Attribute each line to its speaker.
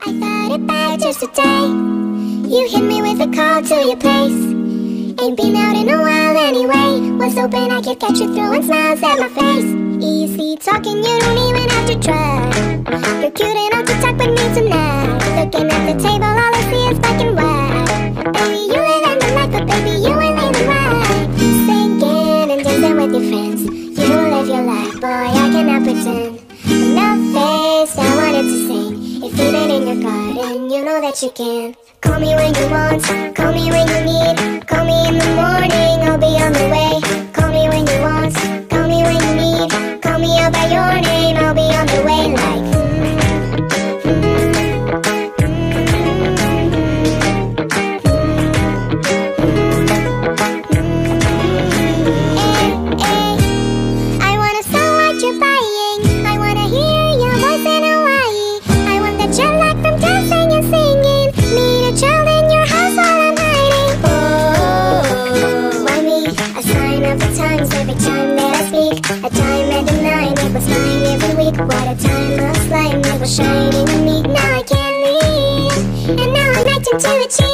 Speaker 1: I thought about just today. You hit me with a call to your place. Ain't been out in a while anyway. Was hoping I could catch you throwing smiles at my face. Easy talking, you don't even have to try. You're cute enough to talk with me tonight. Looking at the table, all I see is black and white. Baby, you live in the life, but baby, you ain't living right. Singing and dancing with your friends. You live your life, boy, I cannot pretend. Face, I wanted to sing. If in your garden, you know that you can. Call me when you want, call me when you need. A time at the nine, it was nine every week. What a time of slime, it was shining on me. Now I can't leave, and now I'm acting to achieve.